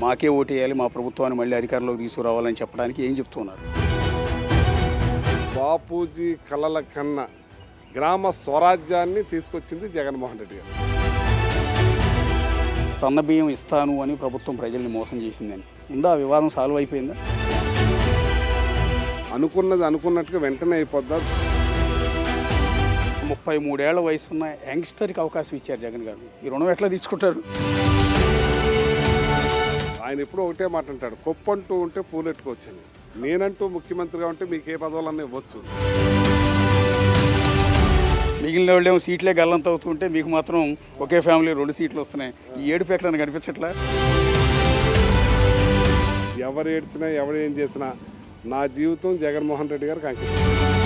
మాకే ఓటేయాలి మా ప్రభుత్వాన్ని మళ్ళీ అధికారంలోకి తీసుకురావాలని చెప్పడానికి ఏం చెప్తున్నారు? బాపూజీ కలల కన్నా గ్రామ స్వరాజ్యాన్ని తీసుకొచ్చింది జగన్మోహన్ రెడ్డి గారు. సన్న బియ్యం ఇస్తాను అని ప్రభుత్వం ప్రజల్ని మోసం చేసిందని. ఉందా వివాదం? సాల్వ్ అయిపోయిందా? అనుకున్నది అనుకున్నట్టుగా వెంటనే అయిపోద్దా? ముప్పై మూడేళ్ళ వయసున్న యంగ్స్టర్కి అవకాశం ఇచ్చారు జగన్ గారు. ఈ రుణం ఎట్లా తీసుకుంటారు? ఆయన ఎప్పుడు ఒకటే మాట అంటాడు కొప్పంటూ ఉంటే పూలెట్టుకోవచ్చని నేనంటూ ముఖ్యమంత్రిగా ఉంటే మీకు ఏ పదవులన్నీ ఇవ్వచ్చు. మిగిలిన వాళ్ళేమో సీట్లే గల్లంత అవుతుంటే మీకు మాత్రం ఒకే ఫ్యామిలీ రెండు సీట్లు వస్తున్నాయి. ఈ ఏడు ఎట్లా కనిపించట్లా? ఎవరు ఏడ్చినా ఎవరు ఏం చేసినా నా జీవితం జగన్మోహన్ రెడ్డి గారికి అంకితం.